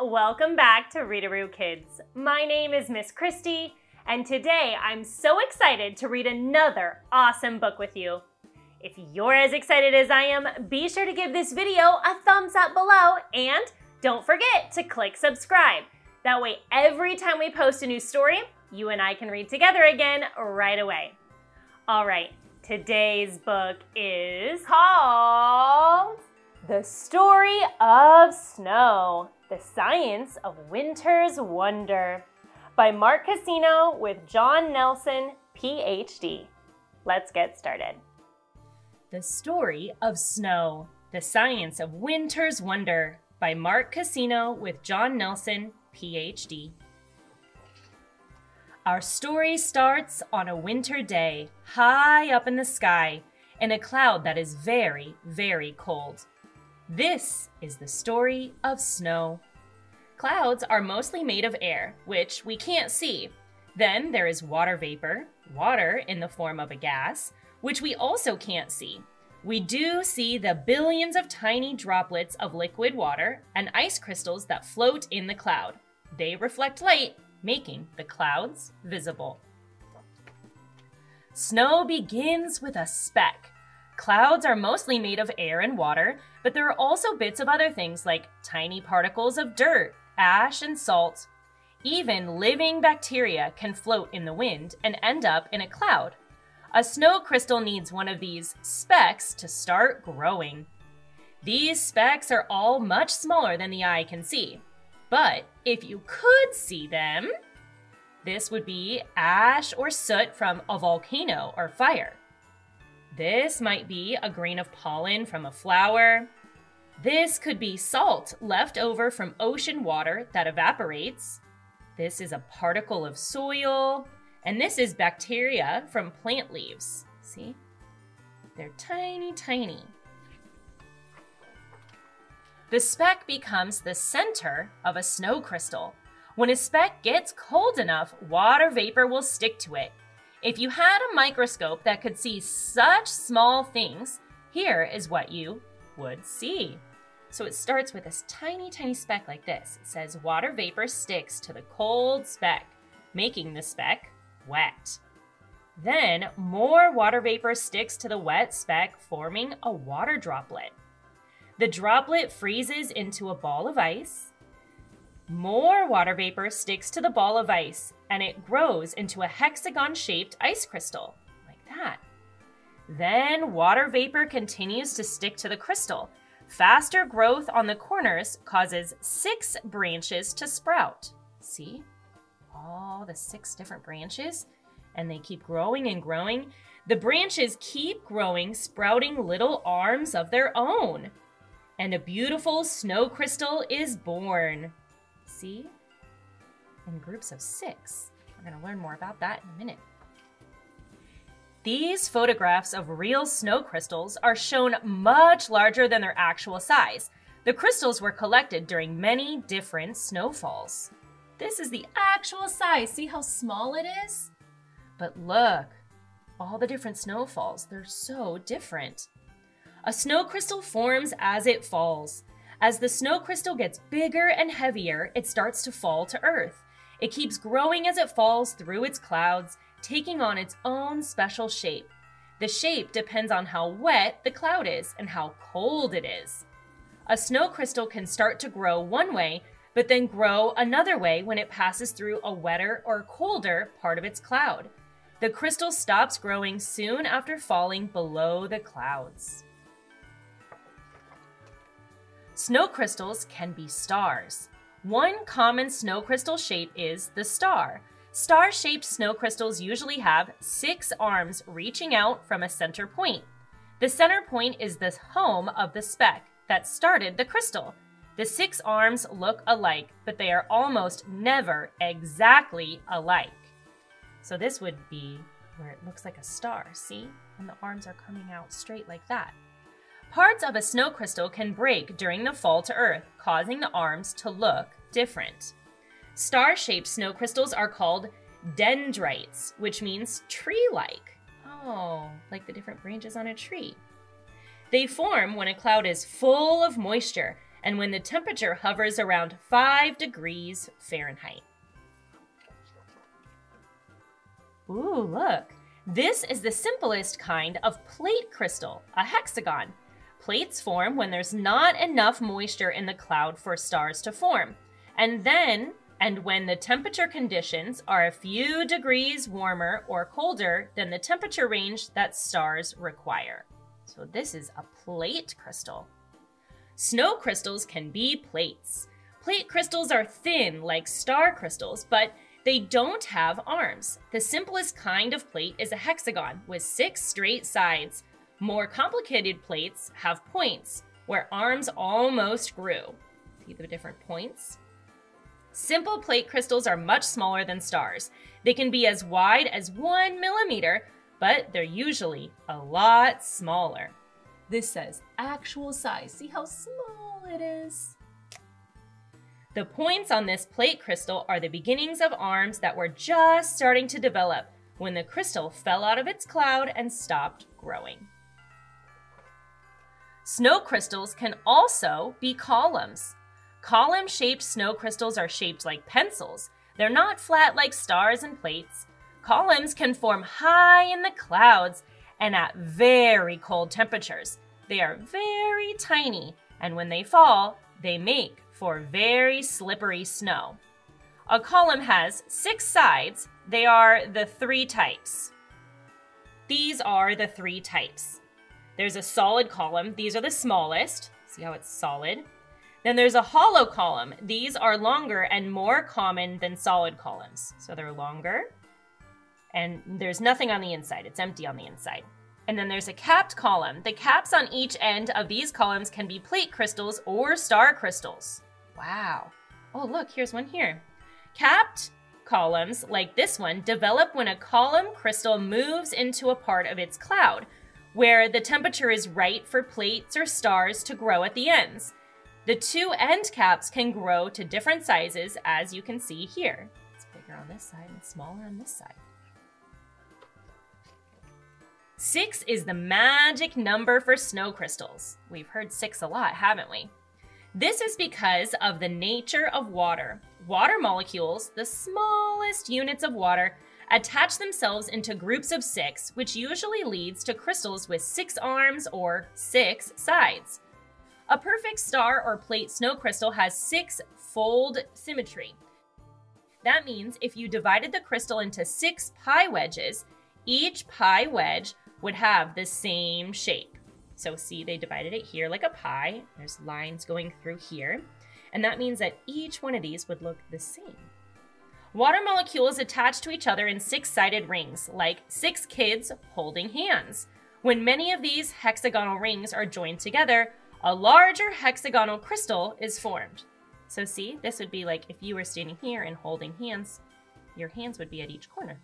welcome back to Readaroo Kids. My name is Miss Kristi, and today I'm so excited to read another awesome book with you. If you're as excited as I am, be sure to give this video a thumbs up below and don't forget to click subscribe. That way, every time we post a new story, you and I can read together again right away. All right, today's book is called The Story of Snow The Science of Winter's Wonder by Mark Cassino with Jon Nelson, PhD. Let's get started. The Story of Snow The Science of Winter's Wonder by Mark Cassino with Jon Nelson, PhD. Our story starts on a winter day, high up in the sky, in a cloud that is very, very cold. This is the story of snow. Clouds are mostly made of air, which we can't see. Then there is water vapor, water in the form of a gas, which we also can't see. We do see the billions of tiny droplets of liquid water and ice crystals that float in the cloud. They reflect light, making the clouds visible. Snow begins with a speck. Clouds are mostly made of air and water, but there are also bits of other things like tiny particles of dirt, ash, and salt. Even living bacteria can float in the wind and end up in a cloud. A snow crystal needs one of these specks to start growing. These specks are all much smaller than the eye can see. But if you could see them, this would be ash or soot from a volcano or fire. This might be a grain of pollen from a flower. This could be salt left over from ocean water that evaporates. This is a particle of soil. And this is bacteria from plant leaves. See? They're tiny, tiny. The speck becomes the center of a snow crystal. When a speck gets cold enough, water vapor will stick to it. If you had a microscope that could see such small things, here is what you would see. So it starts with this tiny, tiny speck like this. It says water vapor sticks to the cold speck, making the speck wet. Then more water vapor sticks to the wet speck, forming a water droplet. The droplet freezes into a ball of ice. More water vapor sticks to the ball of ice, and it grows into a hexagon shaped ice crystal, like that. Then water vapor continues to stick to the crystal. Faster growth on the corners causes six branches to sprout. See? all the six different branches and they keep growing and growing. The branches keep growing, sprouting little arms of their own. And a beautiful snow crystal is born. See? In groups of six. We're going to learn more about that in a minute. These photographs of real snow crystals are shown much larger than their actual size. The crystals were collected during many different snowfalls. This is the actual size. See how small it is? But look, all the different snowfalls, they're so different. A snow crystal forms as it falls. As the snow crystal gets bigger and heavier, it starts to fall to Earth. It keeps growing as it falls through its clouds, taking on its own special shape. The shape depends on how wet the cloud is and how cold it is. A snow crystal can start to grow one way but then grow another way when it passes through a wetter or colder part of its cloud. The crystal stops growing soon after falling below the clouds. Snow crystals can be stars. One common snow crystal shape is the star. Star shaped snow crystals usually have six arms reaching out from a center point. The center point is the home of the speck that started the crystal. The six arms look alike, but they are almost never exactly alike. So this would be where it looks like a star, see? And the arms are coming out straight like that. Parts of a snow crystal can break during the fall to Earth, causing the arms to look different. Star-shaped snow crystals are called dendrites, which means tree-like. Oh, like the different branches on a tree. They form when a cloud is full of moisture and when the temperature hovers around 5 degrees Fahrenheit. Ooh, look. This is the simplest kind of plate crystal, a hexagon. Plates form when there's not enough moisture in the cloud for stars to form. And then, and when the temperature conditions are a few degrees warmer or colder than the temperature range that stars require. So this is a plate crystal. Snow crystals can be plates. Plate crystals are thin like star crystals, but they don't have arms. The simplest kind of plate is a hexagon with six straight sides. More complicated plates have points, where arms almost grew. See the different points? Simple plate crystals are much smaller than stars. They can be as wide as one millimeter, but they're usually a lot smaller. This says actual size. See how small it is? The points on this plate crystal are the beginnings of arms that were just starting to develop when the crystal fell out of its cloud and stopped growing. Snow crystals can also be columns. Column-shaped snow crystals are shaped like pencils. They're not flat like stars and plates. Columns can form high in the clouds and at very cold temperatures. They are very tiny, and when they fall, they make for very slippery snow. A column has six sides. They are the three types. These are the three types. There's a solid column. These are the smallest. See how it's solid? Then there's a hollow column. These are longer and more common than solid columns. So they're longer. And there's nothing on the inside. It's empty on the inside. And then there's a capped column. The caps on each end of these columns can be plate crystals or star crystals. Wow. Oh, look, here's one here. Capped columns, like this one, develop when a column crystal moves into a part of its cloud, where the temperature is right for plates or stars to grow at the ends. The two end caps can grow to different sizes, as you can see here. It's bigger on this side and smaller on this side. Six is the magic number for snow crystals. We've heard six a lot, haven't we? This is because of the nature of water. Water molecules, the smallest units of water, attach themselves into groups of six, which usually leads to crystals with six arms or six sides. A perfect star or plate snow crystal has six fold symmetry. That means if you divided the crystal into six pie wedges, each pie wedge would have the same shape. So see, they divided it here like a pie. There's lines going through here. And that means that each one of these would look the same. Water molecules attach to each other in six-sided rings, like six kids holding hands. When many of these hexagonal rings are joined together, a larger hexagonal crystal is formed. So see, this would be like if you were standing here and holding hands, your hands would be at each corner.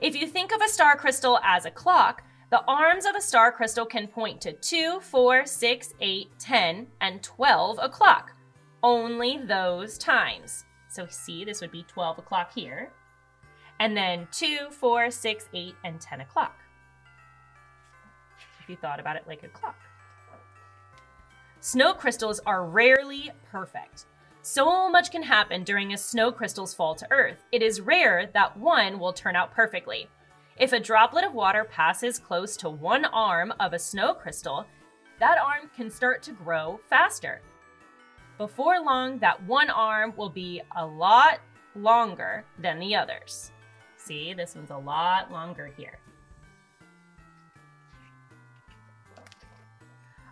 If you think of a star crystal as a clock, the arms of a star crystal can point to 2, 4, 6, 8, 10, and 12 o'clock. Only those times. So see, this would be 12 o'clock here. And then 2, 4, 6, 8, and 10 o'clock. If you thought about it like a clock. Snow crystals are rarely perfect. So much can happen during a snow crystal's fall to Earth. It is rare that one will turn out perfectly. If a droplet of water passes close to one arm of a snow crystal, that arm can start to grow faster. Before long, that one arm will be a lot longer than the others. See, this one's a lot longer here.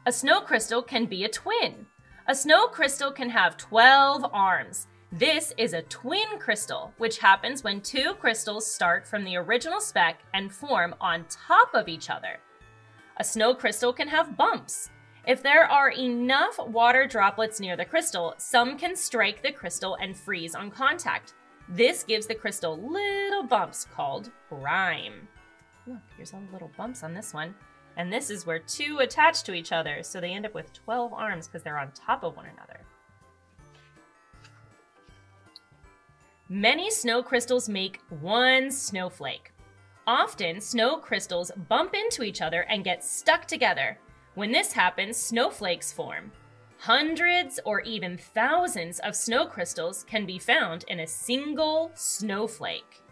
A snow crystal can be a twin. A snow crystal can have 12 arms. This is a twin crystal, which happens when two crystals start from the original speck and form on top of each other. A snow crystal can have bumps. If there are enough water droplets near the crystal, some can strike the crystal and freeze on contact. This gives the crystal little bumps called rime. Look, here's all the little bumps on this one. And this is where two attach to each other, so they end up with 12 arms because they're on top of one another. Many snow crystals make one snowflake. Often, snow crystals bump into each other and get stuck together. When this happens, snowflakes form. Hundreds or even thousands of snow crystals can be found in a single snowflake.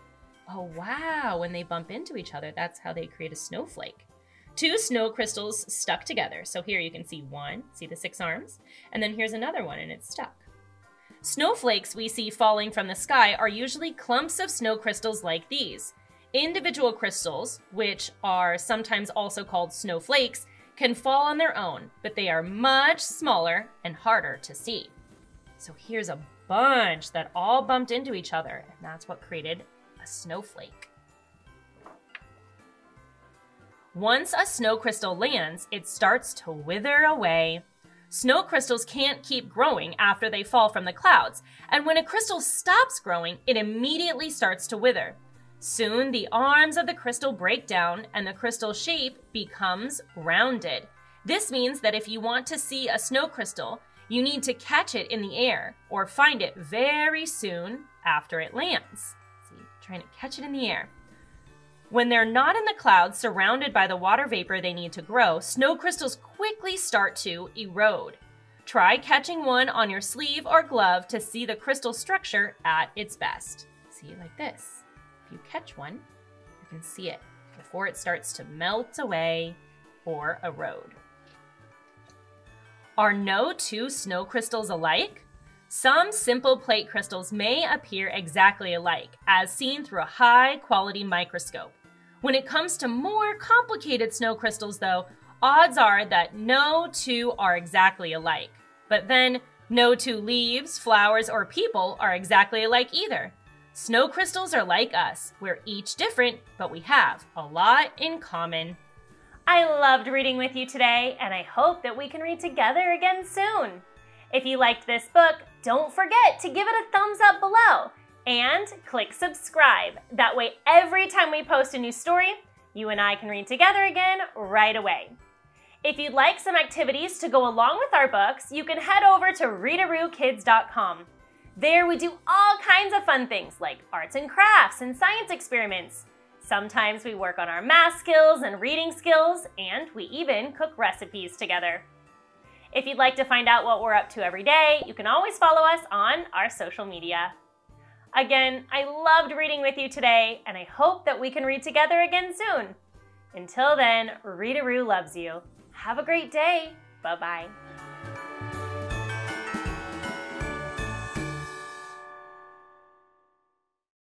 Oh, wow, when they bump into each other, that's how they create a snowflake. Two snow crystals stuck together. So here you can see one, see the six arms, and then here's another one and it's stuck. Snowflakes we see falling from the sky are usually clumps of snow crystals like these. Individual crystals, which are sometimes also called snowflakes, can fall on their own, but they are much smaller and harder to see. So here's a bunch that all bumped into each other, and that's what created a snowflake. Once a snow crystal lands, it starts to wither away. Snow crystals can't keep growing after they fall from the clouds, and when a crystal stops growing, it immediately starts to wither. Soon, the arms of the crystal break down and the crystal shape becomes rounded. This means that if you want to see a snow crystal, you need to catch it in the air or find it very soon after it lands. See, trying to catch it in the air. When they're not in the clouds surrounded by the water vapor they need to grow, snow crystals quickly start to erode. Try catching one on your sleeve or glove to see the crystal structure at its best. See, like this If you catch one, you can see it before it starts to melt away or erode. Are no two snow crystals alike? Some simple plate crystals may appear exactly alike, as seen through a high quality microscope. When it comes to more complicated snow crystals, though, odds are that no two are exactly alike. But then, no two leaves, flowers, or people are exactly alike either. Snow crystals are like us. We're each different, but we have a lot in common. I loved reading with you today, and I hope that we can read together again soon. If you liked this book, don't forget to give it a thumbs up below and click subscribe. That way, every time we post a new story, you and I can read together again right away. If you'd like some activities to go along with our books, you can head over to readarookids.com. There we do all kinds of fun things like arts and crafts and science experiments. Sometimes we work on our math skills and reading skills, and we even cook recipes together. If you'd like to find out what we're up to every day, you can always follow us on our social media. Again, I loved reading with you today, and I hope that we can read together again soon. Until then, Readaroo loves you. Have a great day. Bye bye.